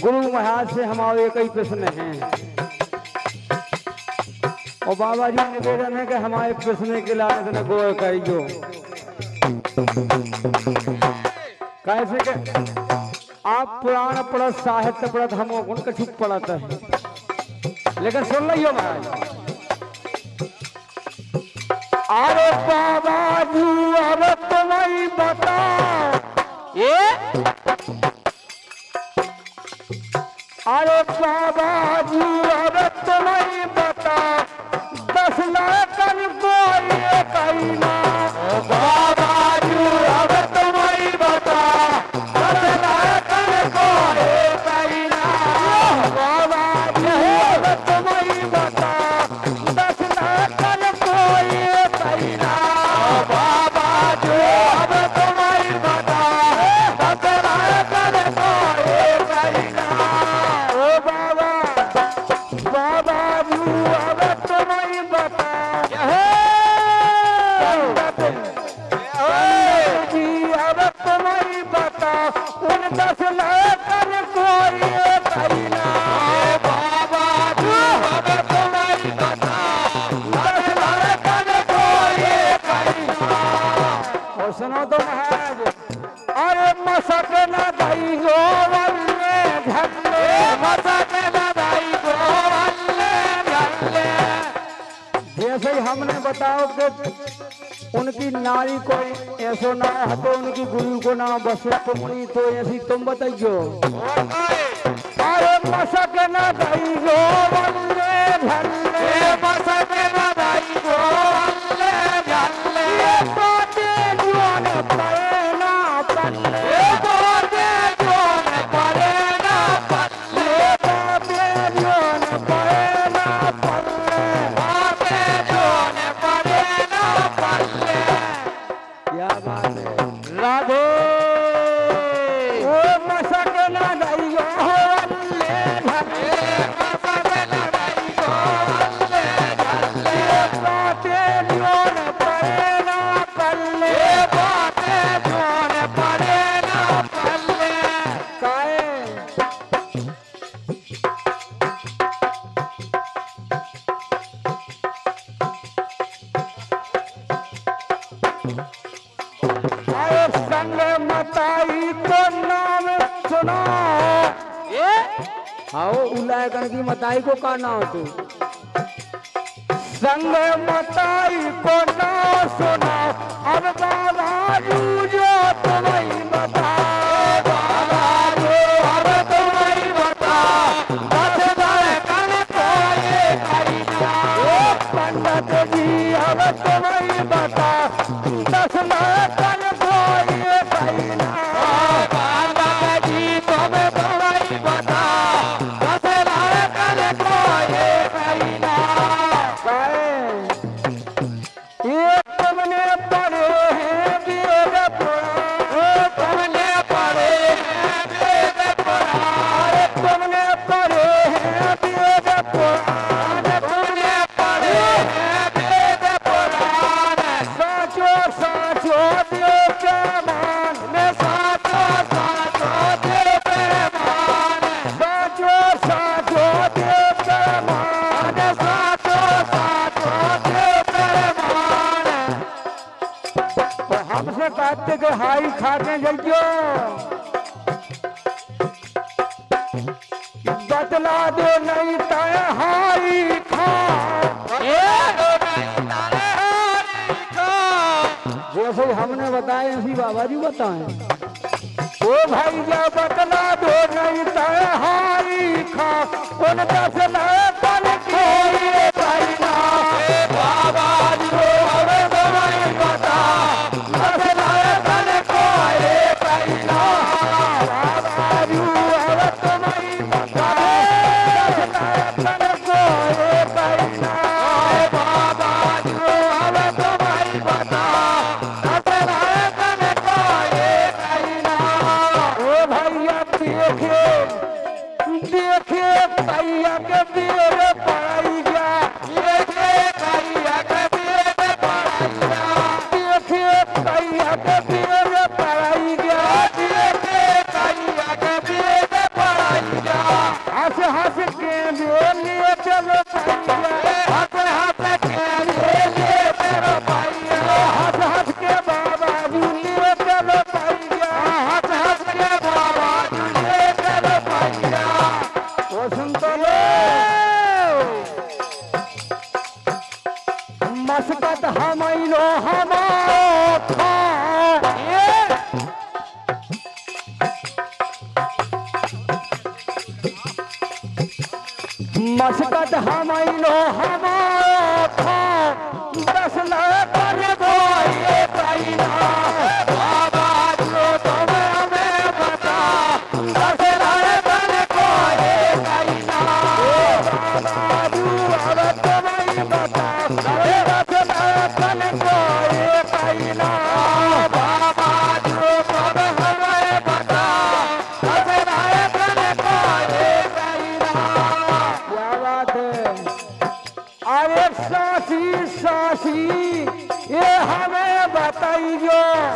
गुरु महाराज से हमारे कई प्रश्न है। और बाबा जी निवेदन है कि हमारे प्रश्न के लालच न गौर करियो। कैसे के आप पुराण पढ़त, साहित्य पढ़त, हम गुण कछु पढ़त है। लेकिन सुन लियो महाराज अरे बाबा जी अब तुम्हें बता ये अरे बाबा जी अब तुम्हें पता दस लाखन दई हो झल्ले को जैसे ही हमने बताओ कि उनकी नारी कोई ऐसो ना है तो उनकी गुरु को ना बसे तुमनी तो ऐसी तुम बताइयो अरे मसक न दई हो Bye. मताई को नाम आओ की मताई को का नाम तू। संग मताई को नाम सुना, अब बाबा जो कहते कि हाई खाते जाइयो बतला दे नहीं तय हाई खा। जैसे ही हमने बताए ऐसी बाबा जी बताए। ओ भाई जा बतला दो नहीं तय हाई खा। उन दस लाखन कोई कहना मशकत हमाइनो हमारा दस कर दो ये पाइना बाबा जो तुम्हें हमें बता दस कर दो ये पाइना बाबा जो अब तुम्हें बता Mata índio!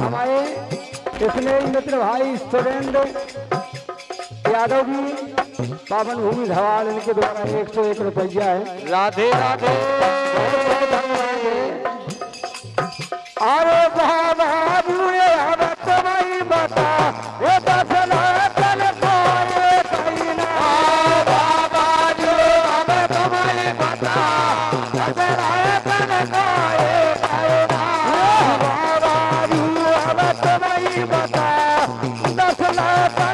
हमारे इसने मित्र भाई सुरेंद्र यादव जी पावन भूमि धवाल इनके द्वारा एक सौ एक रुपया है। राधे राधे। अरे वाह Bye.